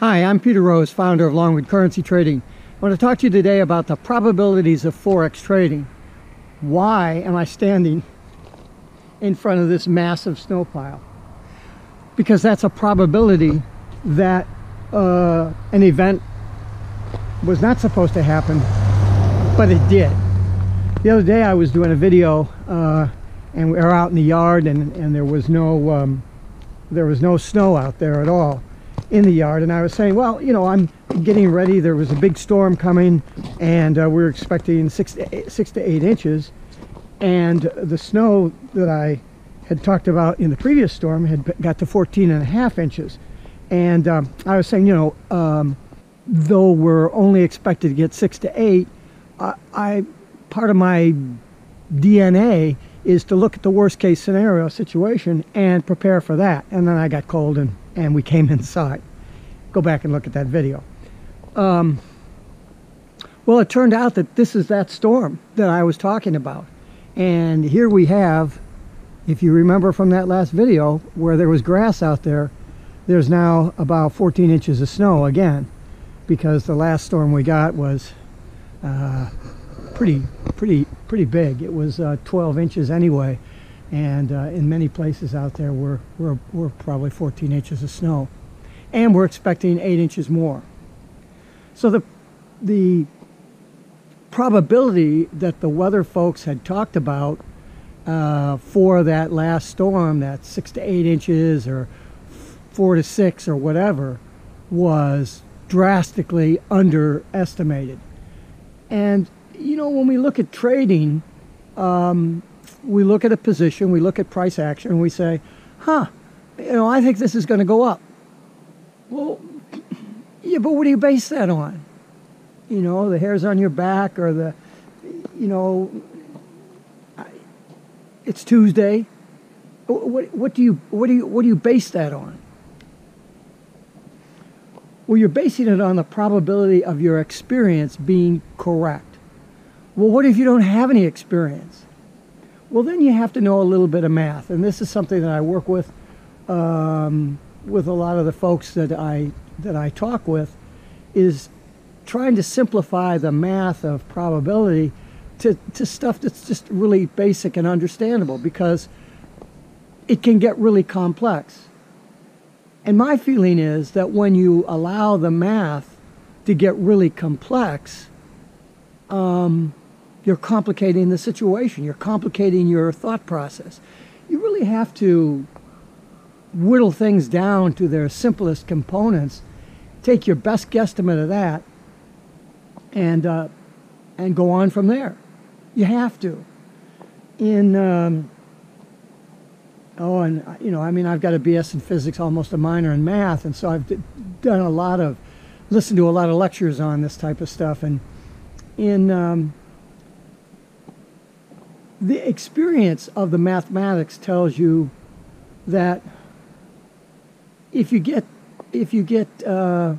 Hi, I'm Peter Rose, founder of Longwood Currency Trading. I want to talk to you today about the probabilities of Forex trading. Why am I standing in front of this massive snow pile? Because that's a probability that uh, an event was not supposed to happen, but it did. The other day I was doing a video uh, and we were out in the yard and, and there was no um, there was no snow out there at all in the yard and I was saying well you know I'm getting ready. There was a big storm coming and uh, we are expecting six to, eight, six to eight inches. And the snow that I had talked about in the previous storm had got to 14 and a half inches. And um, I was saying you know um, though we're only expected to get six to eight I, I part of my DNA is to look at the worst case scenario situation and prepare for that. And then I got cold and, and we came inside. Go back and look at that video. Um, well, it turned out that this is that storm that I was talking about. And here we have, if you remember from that last video, where there was grass out there, there's now about 14 inches of snow again because the last storm we got was uh, pretty, pretty, pretty big. It was uh, 12 inches anyway, and uh, in many places out there we're, we're, we're probably 14 inches of snow, and we're expecting eight inches more. So the, the probability that the weather folks had talked about uh, for that last storm, that six to eight inches or four to six or whatever, was drastically underestimated. And you know, when we look at trading, um, we look at a position, we look at price action, and we say, huh, you know, I think this is going to go up. Well, yeah, but what do you base that on? You know, the hairs on your back or the, you know, it's Tuesday. What, what do you what do you what do you base that on? Well, you're basing it on the probability of your experience being correct. Well, what if you don't have any experience? Well, then you have to know a little bit of math, and this is something that I work with um, with a lot of the folks that I that I talk with, is trying to simplify the math of probability to, to stuff that's just really basic and understandable because it can get really complex. And my feeling is that when you allow the math to get really complex, um, you're complicating the situation. You're complicating your thought process. You really have to whittle things down to their simplest components. Take your best guesstimate of that, and uh, and go on from there. You have to. In um, oh, and you know, I mean, I've got a BS in physics, almost a minor in math, and so I've d- done a lot of, listened to a lot of lectures on this type of stuff, and in um, the experience of the mathematics tells you that if you get if you get uh,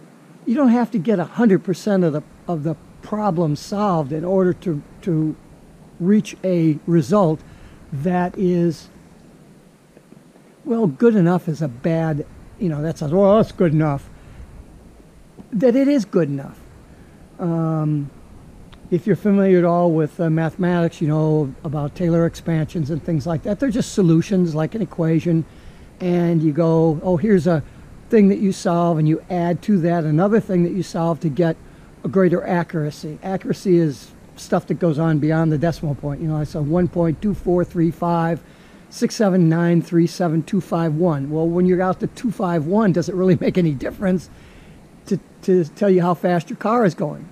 you don't have to get hundred percent of the of the problem solved in order to to reach a result that is well good enough is a bad you know that's well that's good enough. That it is good enough. Um, if you're familiar at all with uh, mathematics, you know about Taylor expansions and things like that. They're just solutions like an equation, and you go, oh, here's a thing that you solve, and you add to that another thing that you solve to get a greater accuracy. Accuracy is stuff that goes on beyond the decimal point. You know, I saw 1.2435. 6793751. Well, when you're out to 251, does it really make any difference to, to tell you how fast your car is going?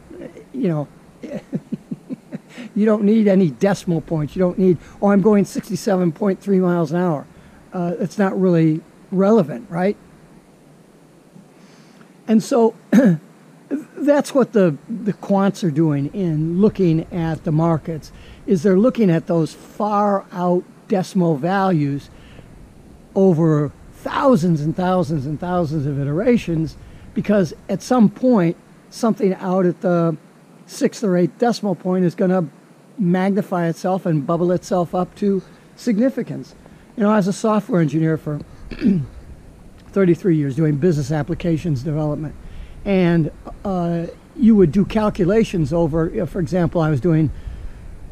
You know, you don't need any decimal points. You don't need, oh, I'm going 67.3 miles an hour. Uh, it's not really relevant, right? And so that's what the, the quants are doing in looking at the markets is they're looking at those far out decimal values over thousands and thousands and thousands of iterations because at some point something out at the sixth or eighth decimal point is going to magnify itself and bubble itself up to significance. You know, as a software engineer for 33 years doing business applications development, and uh, you would do calculations over. For example, I was doing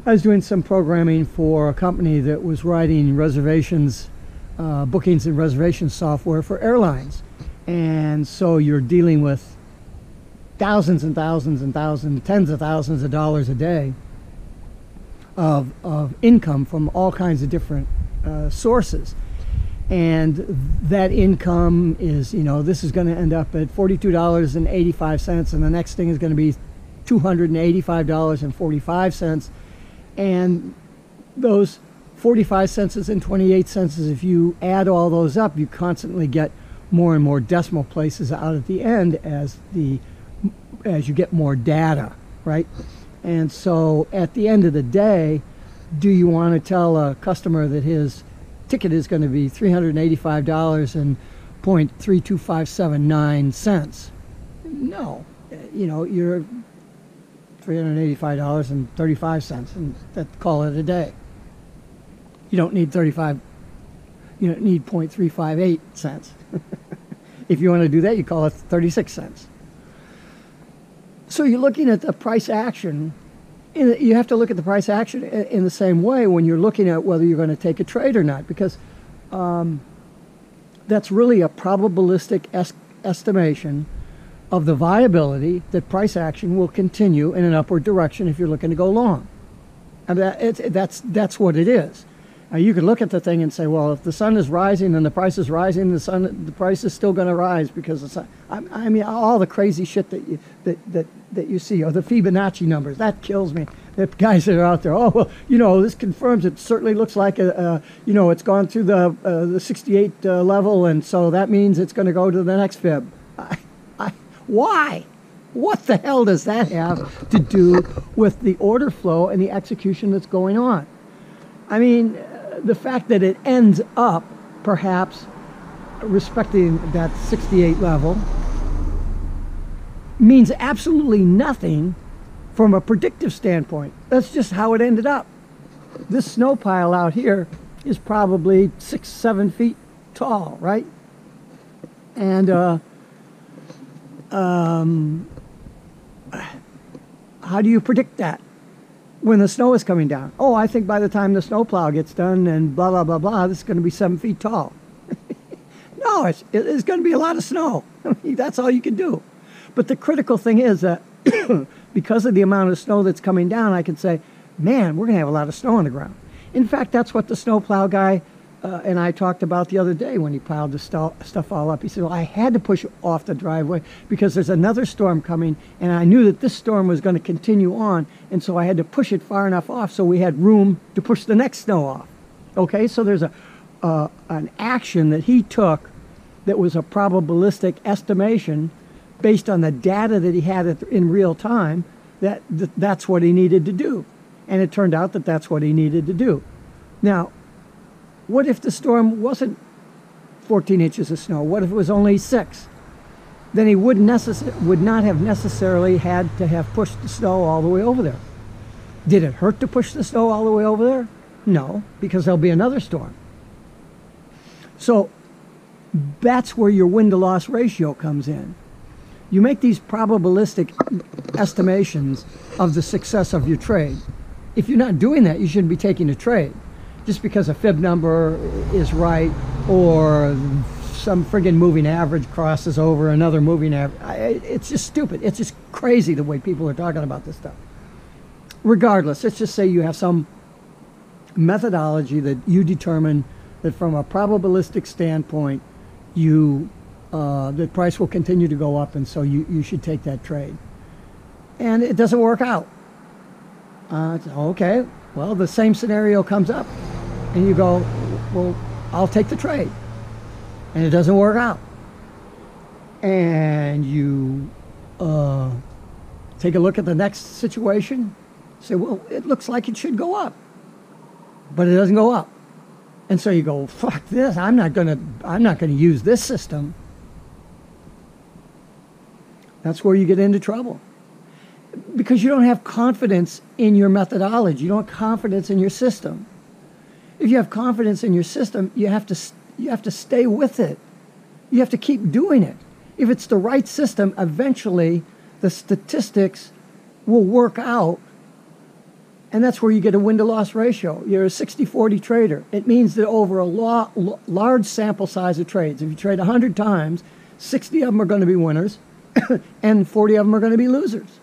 I was doing some programming for a company that was writing reservations, uh, bookings and reservation software for airlines, and so you're dealing with thousands and thousands and thousands, tens of thousands of dollars a day of, of income from all kinds of different uh, sources. And that income is, you know, this is going to end up at $42.85, and the next thing is going to be $285.45. And those 45 cents and 28 cents, if you add all those up, you constantly get more and more decimal places out at the end as the as you get more data, right? And so at the end of the day, do you want to tell a customer that his ticket is going to be $385 and 0.32579 cents? No. You know, you're $385.35 and that call it a day. You don't need 35 you don't need 0.358 cents. if you want to do that, you call it 36 cents. So you're looking at the price action. You have to look at the price action in the same way when you're looking at whether you're going to take a trade or not, because um, that's really a probabilistic es- estimation of the viability that price action will continue in an upward direction if you're looking to go long. That's, that's what it is. Now you can look at the thing and say, well, if the sun is rising and the price is rising, the sun, the price is still going to rise because the sun. I, I, mean, all the crazy shit that you that, that that you see, or the Fibonacci numbers, that kills me. The guys that are out there, oh well, you know, this confirms it. Certainly looks like a, a you know, it's gone through the uh, the 68 uh, level, and so that means it's going to go to the next fib. I, I, why? What the hell does that have to do with the order flow and the execution that's going on? I mean the fact that it ends up perhaps respecting that 68 level means absolutely nothing from a predictive standpoint. That's just how it ended up. This snow pile out here is probably six, seven feet tall, right? And uh, um, how do you predict that? When the snow is coming down. Oh, I think by the time the snowplow gets done and blah, blah, blah, blah, this is going to be seven feet tall. no, it's, it's going to be a lot of snow. That's all you can do. But the critical thing is that because of the amount of snow that's coming down, I can say, man, we're going to have a lot of snow on the ground. In fact, that's what the snowplow guy uh, and I talked about the other day when he piled the st- stuff all up. He said, Well, I had to push off the driveway because there's another storm coming, and I knew that this storm was going to continue on, and so I had to push it far enough off so we had room to push the next snow off. Okay, so there's a uh, an action that he took that was a probabilistic estimation based on the data that he had in real time that, that that's what he needed to do. And it turned out that that's what he needed to do. Now, what if the storm wasn't 14 inches of snow? What if it was only six? Then he would, necess- would not have necessarily had to have pushed the snow all the way over there. Did it hurt to push the snow all the way over there? No, because there'll be another storm. So that's where your win to loss ratio comes in. You make these probabilistic estimations of the success of your trade. If you're not doing that, you shouldn't be taking a trade just because a fib number is right or some friggin' moving average crosses over another moving average. It's just stupid. It's just crazy the way people are talking about this stuff. Regardless, let's just say you have some methodology that you determine that from a probabilistic standpoint, you uh, the price will continue to go up, and so you, you should take that trade. And it doesn't work out. Uh, okay, well, the same scenario comes up and you go, well, I'll take the trade. And it doesn't work out. And you uh, take a look at the next situation, say, well, it looks like it should go up, but it doesn't go up. And so you go, fuck this, I'm not gonna I'm not gonna use this system. That's where you get into trouble. Because you don't have confidence in your methodology, you don't have confidence in your system if you have confidence in your system, you have to you have to stay with it. You have to keep doing it. If it's the right system, eventually the statistics will work out. And that's where you get a win to loss ratio. You're a 60 40 trader. It means that over a large sample size of trades, if you trade 100 times, 60 of them are going to be winners and 40 of them are going to be losers.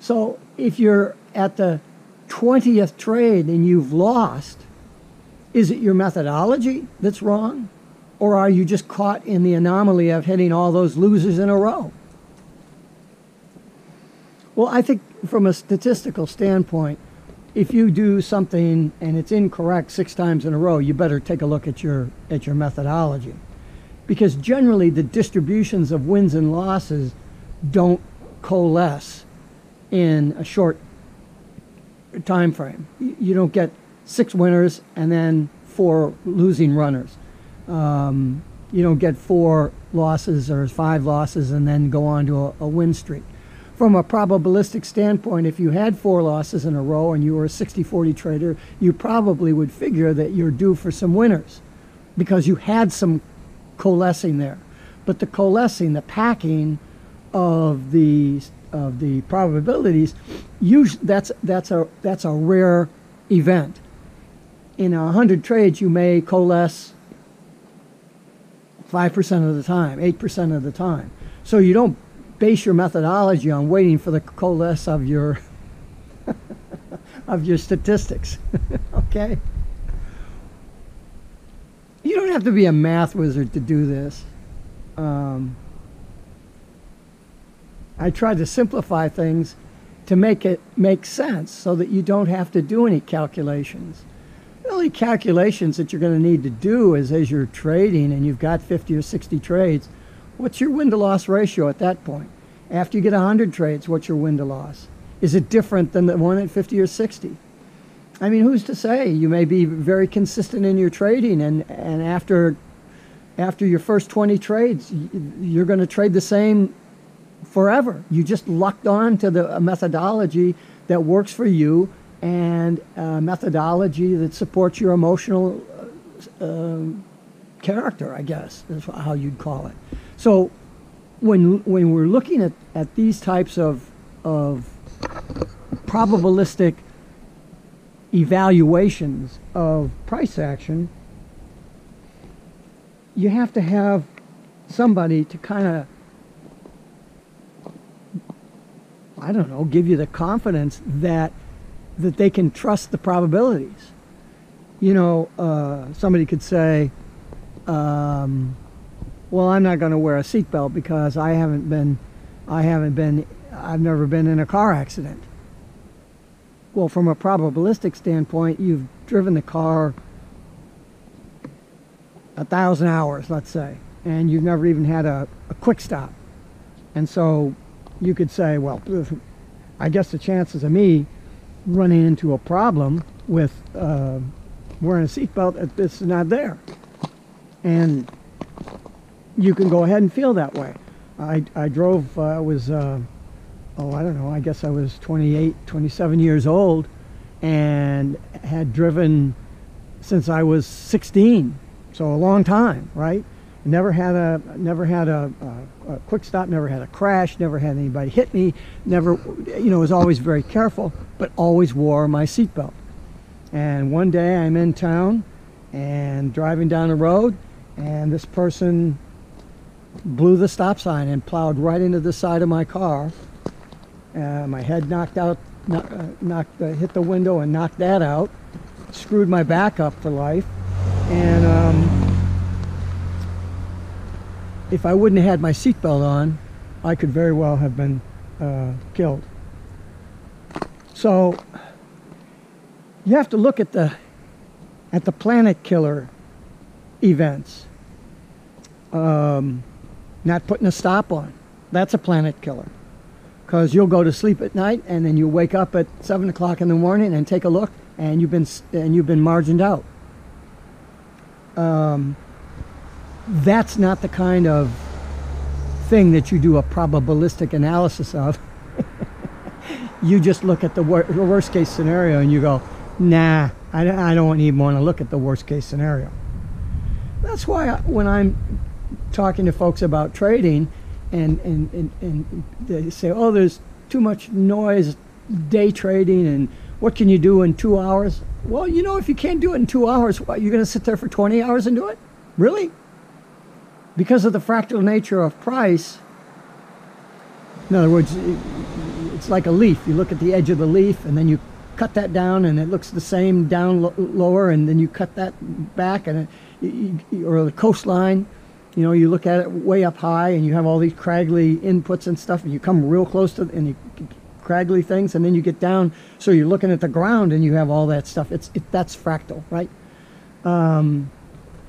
So if you're at the 20th trade and you've lost, is it your methodology that's wrong? Or are you just caught in the anomaly of hitting all those losers in a row? Well, I think from a statistical standpoint, if you do something and it's incorrect six times in a row, you better take a look at your at your methodology. Because generally the distributions of wins and losses don't coalesce in a short time frame. You don't get six winners and then four losing runners. Um, you don't get four losses or five losses and then go on to a, a win streak. From a probabilistic standpoint, if you had four losses in a row and you were a 60 40 trader, you probably would figure that you're due for some winners because you had some coalescing there. But the coalescing, the packing of the of the probabilities, usually that's that's a that's a rare event. In a hundred trades, you may coalesce five percent of the time, eight percent of the time. So you don't base your methodology on waiting for the coalesce of your of your statistics. okay. You don't have to be a math wizard to do this. Um, I tried to simplify things to make it make sense so that you don't have to do any calculations. Only calculations that you're going to need to do is as you're trading and you've got 50 or 60 trades, what's your win to loss ratio at that point? After you get 100 trades, what's your win to loss? Is it different than the one at 50 or 60? I mean, who's to say? You may be very consistent in your trading, and, and after after your first 20 trades, you're going to trade the same forever. You just lucked on to the methodology that works for you and methodology that supports your emotional uh, character, I guess, is how you'd call it. So when, when we're looking at, at these types of, of probabilistic evaluations of price action, you have to have somebody to kind of I don't know, give you the confidence that that they can trust the probabilities. You know, uh, somebody could say, um, "Well, I'm not going to wear a seatbelt because I haven't been, I haven't been, I've never been in a car accident." Well, from a probabilistic standpoint, you've driven the car a thousand hours, let's say, and you've never even had a, a quick stop, and so you could say, well, I guess the chances of me running into a problem with uh, wearing a seatbelt, if this is not there. And you can go ahead and feel that way. I, I drove, I uh, was, uh, oh, I don't know, I guess I was 28, 27 years old and had driven since I was 16. So a long time, right? Never had a never had a, a, a, quick stop. Never had a crash. Never had anybody hit me. Never, you know, was always very careful, but always wore my seatbelt. And one day I'm in town and driving down the road, and this person blew the stop sign and plowed right into the side of my car. Uh, my head knocked out, knocked, uh, knocked uh, hit the window and knocked that out. Screwed my back up for life, and. Um, if I wouldn't have had my seatbelt on, I could very well have been uh, killed. So you have to look at the at the planet killer events. Um, not putting a stop on. That's a planet killer. Because you'll go to sleep at night and then you wake up at seven o'clock in the morning and take a look and you've been and you've been margined out. Um, that's not the kind of thing that you do a probabilistic analysis of. you just look at the, wor- worst case scenario and you go, nah, I, I don't even want to look at the worst case scenario. That's why I, when I'm talking to folks about trading, and, and, and, and they say, oh, there's too much noise day trading, and what can you do in two hours? Well, you know, if you can't do it in two hours, what, you're going to sit there for 20 hours and do it? Really? Because of the fractal nature of price, in other words, it's like a leaf. You look at the edge of the leaf, and then you cut that down, and it looks the same down lower, and then you cut that back, and it, or the coastline. You know, you look at it way up high, and you have all these craggly inputs and stuff, and you come real close to, and you craggly things, and then you get down, so you're looking at the ground, and you have all that stuff. It's it, that's fractal, right? Um,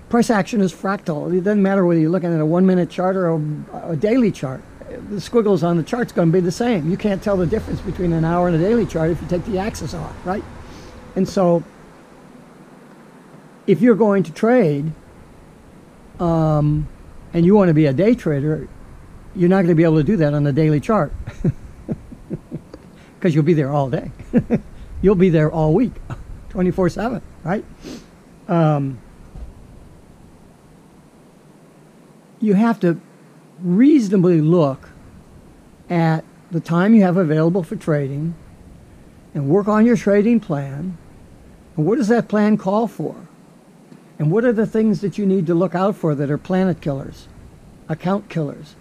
price action is fractal. It doesn't matter whether you're looking at a one-minute chart or a, a daily chart the squiggles on the chart's going to be the same. You can't tell the difference between an hour and a daily chart if you take the axis off, right? And so, if you're going to trade, um, and you want to be a day trader, you're not going to be able to do that on the daily chart because you'll be there all day. you'll be there all week, 24 7, right? Um, you have to reasonably look at the time you have available for trading and work on your trading plan. And what does that plan call for? And what are the things that you need to look out for that are planet killers, account killers,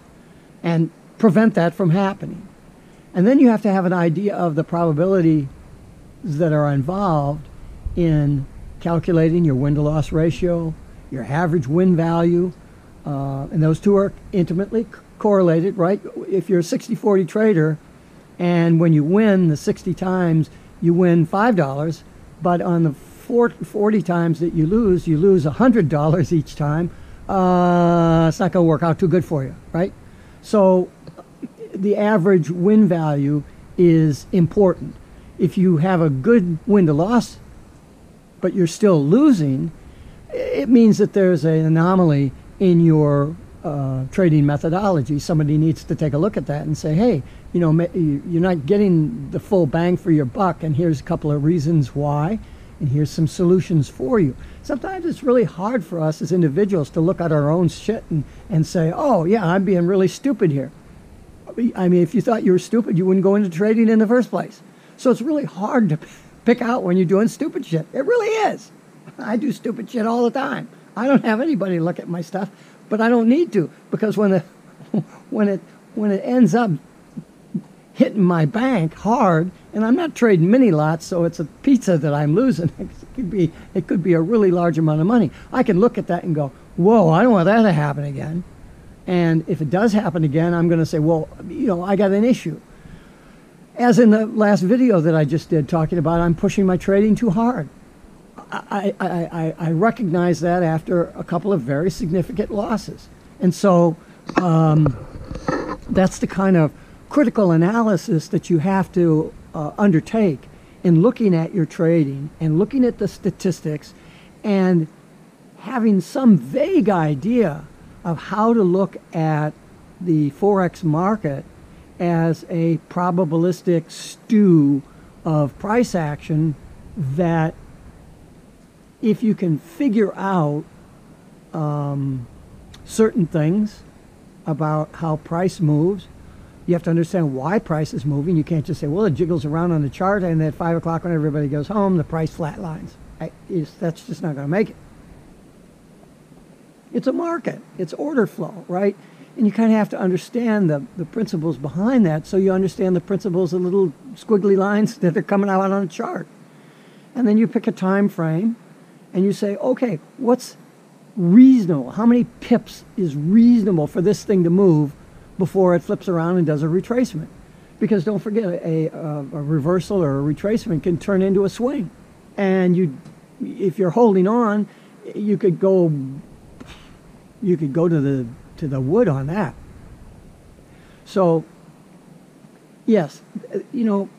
and prevent that from happening? And then you have to have an idea of the probability that are involved in calculating your win to loss ratio, your average win value, uh, and those two are intimately correlated, right? If you're a 60 40 trader and when you win the 60 times, you win $5, but on the 40 times that you lose, you lose $100 each time, uh, it's not going to work out too good for you, right? So the average win value is important. If you have a good win to loss, but you're still losing, it means that there's an anomaly in your uh, trading methodology, somebody needs to take a look at that and say, hey, you know, you're not getting the full bang for your buck, and here's a couple of reasons why, and here's some solutions for you. Sometimes it's really hard for us as individuals to look at our own shit and, and say, oh, yeah, I'm being really stupid here. I mean, if you thought you were stupid, you wouldn't go into trading in the first place. So it's really hard to pick out when you're doing stupid shit. It really is. I do stupid shit all the time. I don't have anybody look at my stuff, but I don't need to because when the when it when it ends up hitting my bank hard, and I'm not trading mini lots, so it's a pizza that I'm losing. It could be it could be a really large amount of money. I can look at that and go, "Whoa, I don't want that to happen again." And if it does happen again, I'm going to say, "Well, you know, I got an issue." As in the last video that I just did, talking about I'm pushing my trading too hard. I, I, I, recognize that after a couple of very significant losses. And so um, that's the kind of critical analysis that you have to uh, undertake in looking at your trading and looking at the statistics and having some vague idea of how to look at the Forex market as a probabilistic stew of price action that if you can figure out um, certain things about how price moves, you have to understand why price is moving. You can't just say, well, it jiggles around on the chart, and at 5 o'clock when everybody goes home, the price flatlines. I, that's just not going to make it. It's a market. It's order flow, right? And you kind of have to understand the, the principles behind that so you understand the principles of little squiggly lines that are coming out on a chart. And then you pick a time frame and you say, okay, what's reasonable? How many pips is reasonable for this thing to move before it flips around and does a retracement? Because don't forget, a, a, a reversal or a retracement can turn into a swing. And you, if you're holding on, you could go, you could go to the, to the wood on that. So, yes, you know,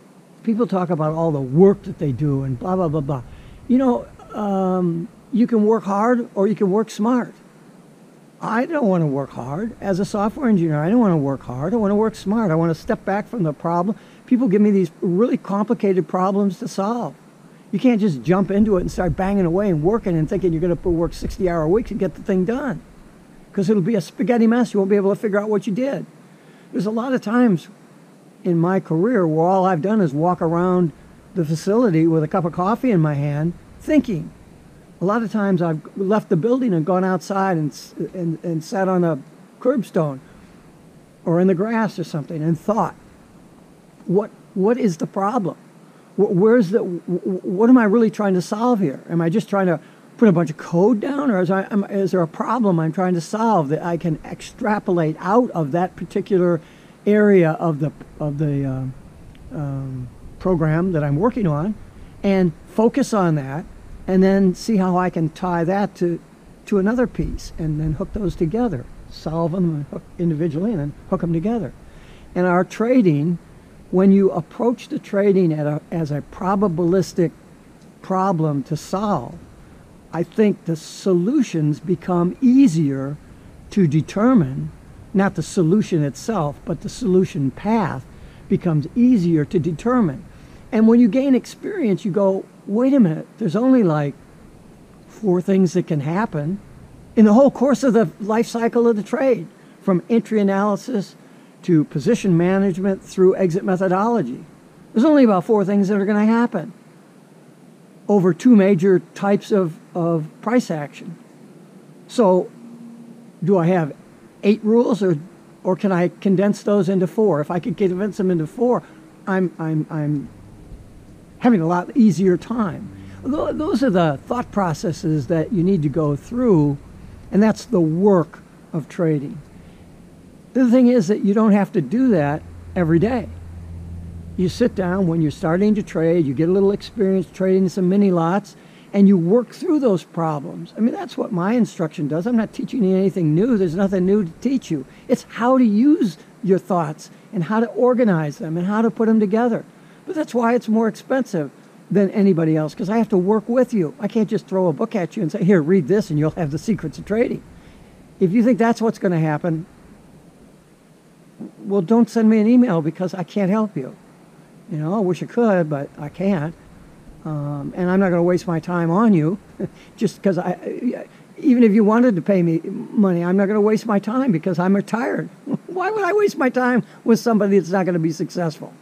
people talk about all the work that they do and blah, blah, blah, blah. You know, um, you can work hard or you can work smart. I don't want to work hard. As a software engineer, I don't want to work hard. I want to work smart. I want to step back from the problem. People give me these really complicated problems to solve. You can't just jump into it and start banging away and working and thinking you're going to work 60 hour weeks and get the thing done. because it'll be a spaghetti mess. You won't be able to figure out what you did. There's a lot of times in my career where all I've done is walk around the facility with a cup of coffee in my hand thinking. A lot of times I've left the building and gone outside and, and, and sat on a curbstone or in the grass or something and thought, what, what is the problem? Where's the, what am I really trying to solve here? Am I just trying to put a bunch of code down or is, I, am, is there a problem I'm trying to solve that I can extrapolate out of that particular area of the, of the uh, um, program that I'm working on and focus on that and then see how I can tie that to, to another piece and then hook those together, solve them individually and then hook them together. And our trading, when you approach the trading a, as a probabilistic problem to solve, I think the solutions become easier to determine, not the solution itself, but the solution path becomes easier to determine. And when you gain experience, you go, wait a minute, there's only like four things that can happen in the whole course of the life cycle of the trade, from entry analysis to position management through exit methodology. There's only about four things that are going to happen over two major types of, of price action. So, do I have eight rules or, or can I condense those into four? If I could condense them into four, I'm, I'm, I'm having a lot easier time. Those are the thought processes that you need to go through, and that's the work of trading. The thing is that you don't have to do that every day. You sit down when you're starting to trade, you get a little experience trading some mini lots, and you work through those problems. I mean, that's what my instruction does. I'm not teaching you anything new. There's nothing new to teach you. It's how to use your thoughts and how to organize them and how to put them together. But that's why it's more expensive than anybody else because I have to work with you. I can't just throw a book at you and say, here, read this and you'll have the secrets of trading. If you think that's what's going to happen, well, don't send me an email because I can't help you. You know, I wish I could, but I can't. Um, and I'm not going to waste my time on you just because I, even if you wanted to pay me money, I'm not going to waste my time because I'm retired. Why would I waste my time with somebody that's not going to be successful?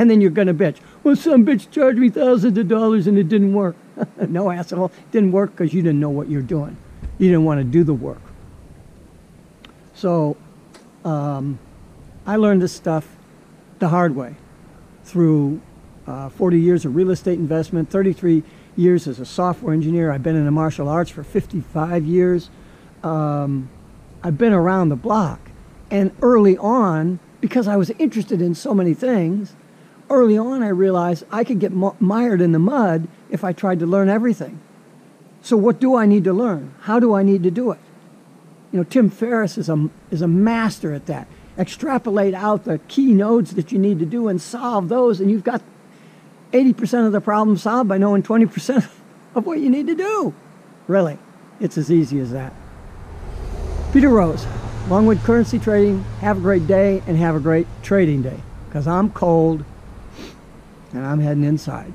And then you're going to bitch. Well, some bitch charged me thousands of dollars and it didn't work. no, asshole. It didn't work because you didn't know what you're doing. You didn't want to do the work. So um, I learned this stuff the hard way through uh, 40 years of real estate investment, 33 years as a software engineer. I've been in the martial arts for 55 years. Um, I've been around the block. And early on, because I was interested in so many things, early on I realized I could get mired in the mud if I tried to learn everything. So what do I need to learn? How do I need to do it? You know, Tim Ferriss is a, is a master at that. Extrapolate out the key nodes that you need to do and solve those, and you've got 80% of the problem solved by knowing 20% of what you need to do. Really, it's as easy as that. Peter Rose, Longwood Currency Trading. Have a great day and have a great trading day because I'm cold and I'm heading inside.